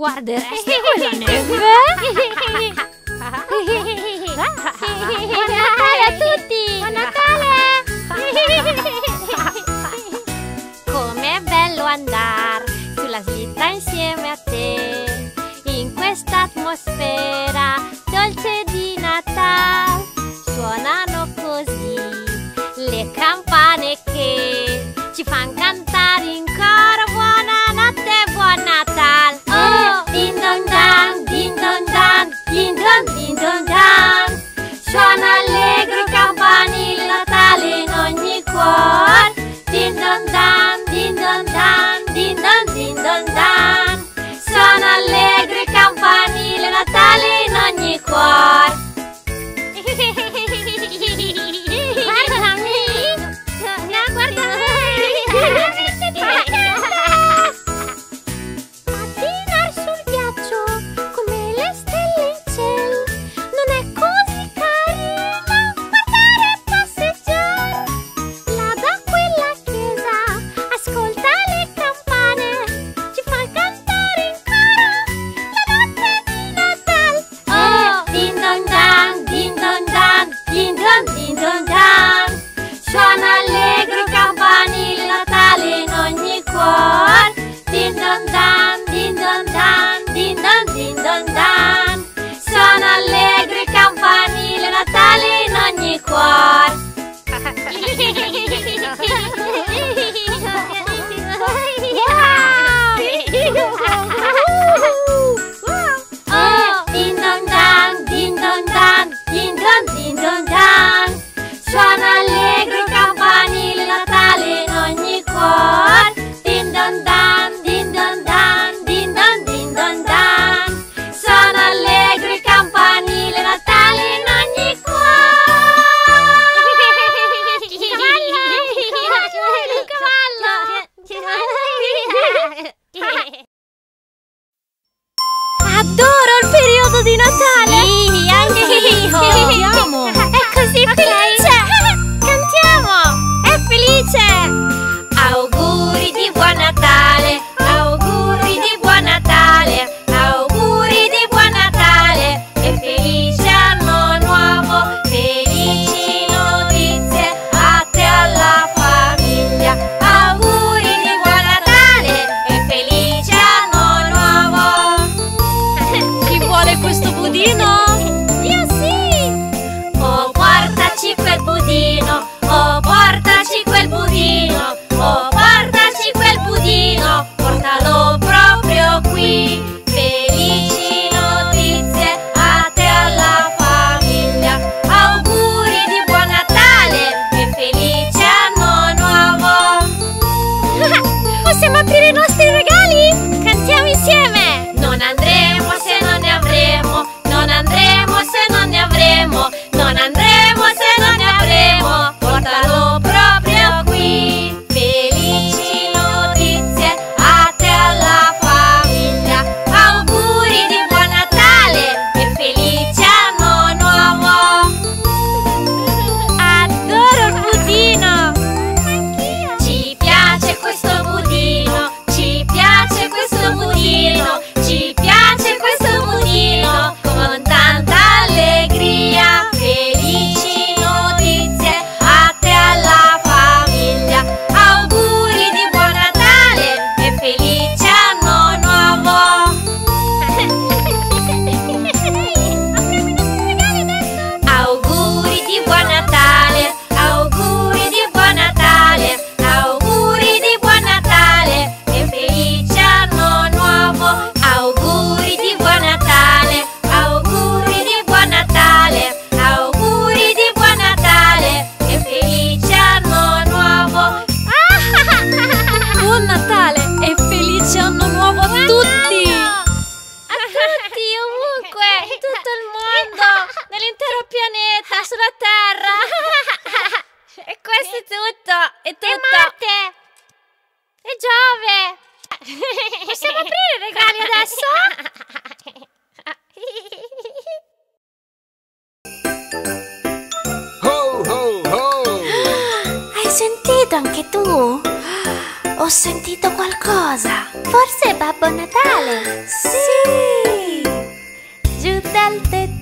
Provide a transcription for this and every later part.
Guardereste quella neve? Buon Natale a tutti! Buon Natale! Com'è bello andare sulla slitta insieme a te In questa atmosfera dolce di Natale Suonano così le campane che ci fanno cantare in don dan Suona allegro campanile Natale in ogni cuore Din don dan, din don dan, din don din don dan. Suona allegro campanile Natale in ogni cuore adesso? Ho, ho, ho. Hai sentito anche tu? Ho sentito qualcosa. Forse è Babbo Natale. Sì. Giù dal tetto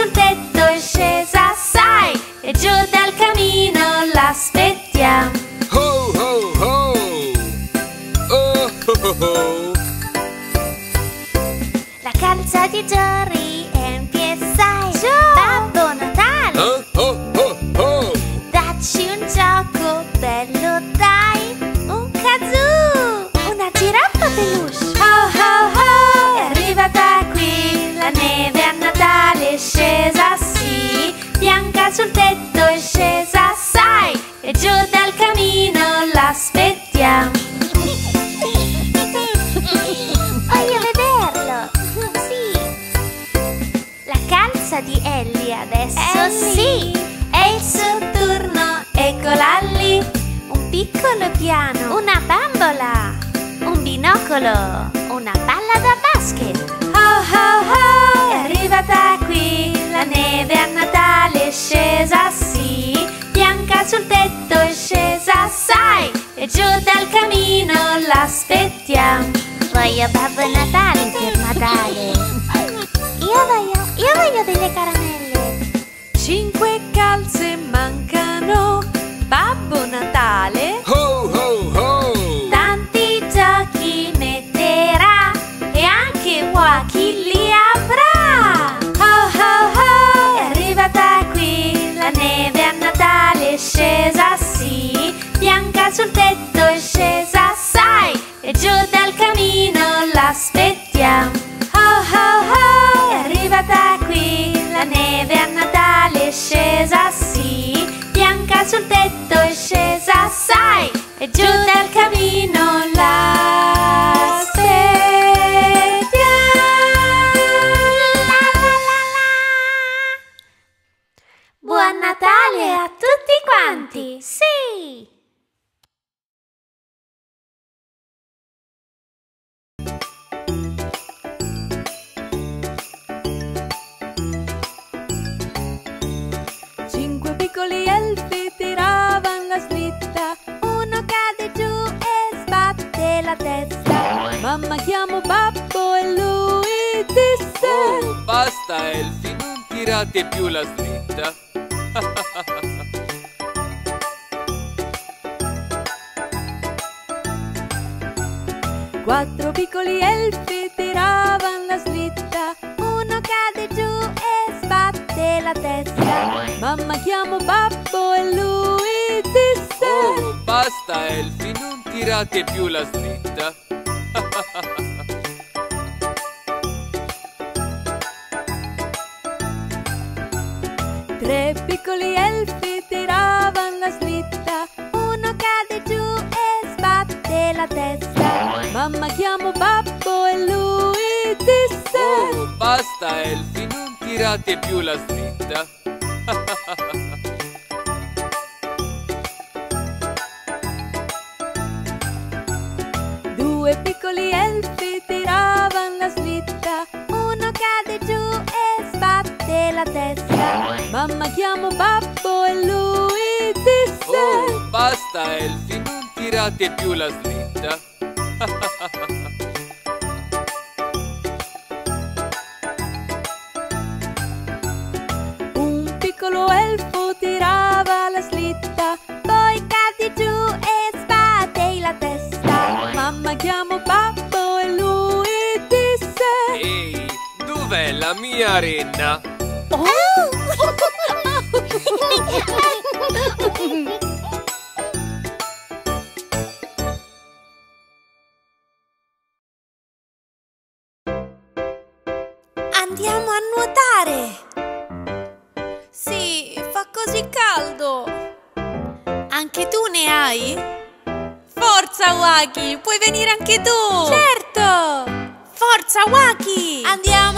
Bianca sul sul tetto è scesa, sai E giù dal camino l'aspettiamo Voglio vederlo! Sì! La calza di Ellie adesso Ellie. sì! È il suo turno, eccola lì! Un piccolo piano, una bambola, un binocolo, una palla da basket. Oh oh oh! È arrivata qui la neve a Natale è scesa, sì! Bianca sul tetto è scesa, sai! E giù dal camino l'aspettiamo. Voglio Babbo Natale per Natale. Io voglio, io voglio delle caramelle. Cinque calze mancano. Babbo Natale. Sul tetto è scesa, basta elfi, non tirate più la slitta. Quattro piccoli elfi tiravano la slitta. Uno cade giù e sbatte la testa. Mamma chiamo babbo e lui disse: Oh, basta elfi, non tirate più la slitta. Tre piccoli elfi tiravano la slitta. Uno cade giù e sbatte la testa. Mamma chiamo babbo e lui disse: Oh, basta elfi, non tirate più la slitta. Due piccoli elfi Mamma chiamo babbo e lui disse: Oh, basta elfi, non tirate più la slitta. Un piccolo elfo tirava la slitta, poi cade giù e sbatte la testa. Mamma chiamo babbo e lui disse: Ehi, dov'è la mia renna? Andiamo a nuotare! Sì, fa così caldo! Anche tu ne hai? Forza, Waki! Puoi venire anche tu! Certo! Forza, Waki! Andiamo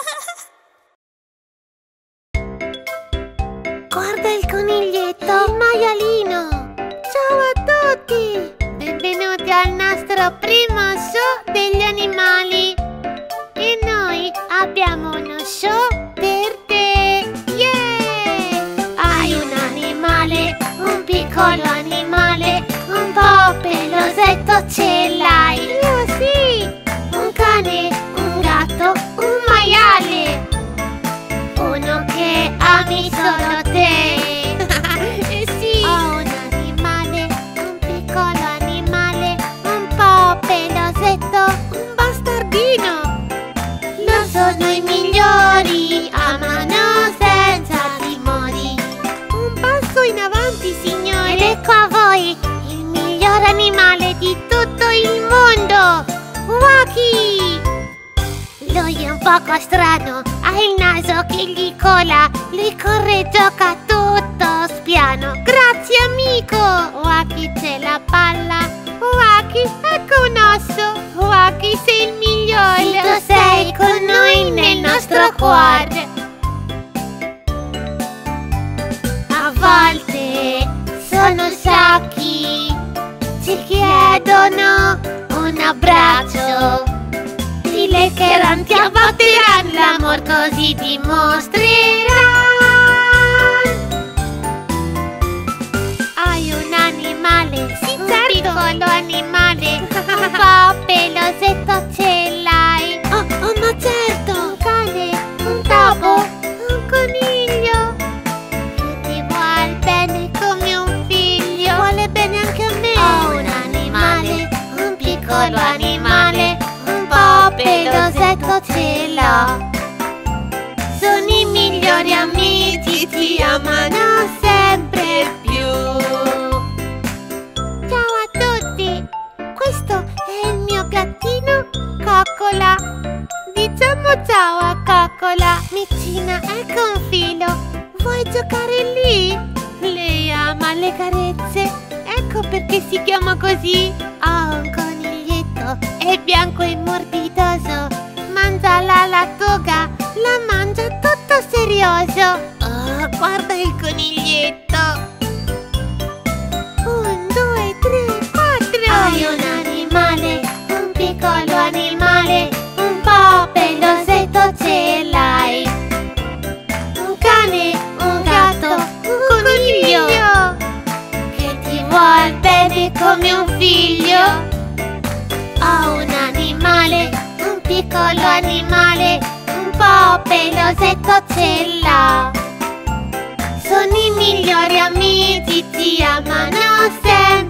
Guarda il coniglietto, il maialino. Ciao a tutti! Benvenuti al nostro primo show degli animali. E noi abbiamo uno show per te. Yeah! Hai un animale, un piccolo animale, un po' pelosetto ce l'hai. Io sì! Un cane, un gatto, un maiale. Uno che ami solo te. Poco strano, ha il naso che gli cola, lui corre e gioca tutto spiano. Grazie amico! Waki c'è la palla, Waki ecco un osso, Waki sei il migliore. Sì, tu sei con noi nel nostro cuore. A volte sono sciocchi, ci chiedono un abbraccio. Ti leccheranno, ti abbatteranno, l'amor così dimostreranno. Hai un animale, sì, un piccolo animale, amici, ti amano sempre più. Ciao a tutti, questo è il mio gattino Coccola. Diciamo ciao a Coccola. Micina, ecco un filo. Vuoi giocare lì? Lei ama le carezze. Ecco perché si chiama così. Ha un coniglietto, è bianco e morbidoso. Mangia la lattuga, la mangia tutto serioso. Oh, guarda il coniglietto. Un, due, tre, quattro. Hai un animale, un piccolo animale, un po' pelosetto ce l'hai. Un cane, un gatto, un coniglio che ti vuol bene come un figlio. Ho un animale, un piccolo animale, pelosetto ce l'ha. Sono i migliori amici, ti amano sempre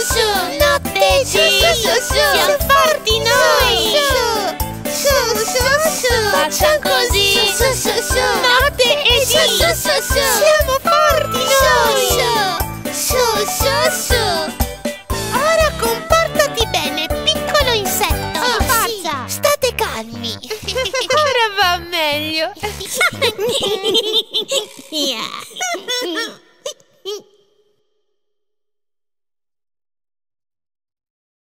su, notte su, su, su, siamo forti noi! Su, su, su, su, facciamo così! Su, su, su, notte e su, su, su, su, siamo forti noi! Su, su, su, su! Ora comportati bene, piccolo insetto! Oh, forza! State calmi! Ora va meglio! yeah.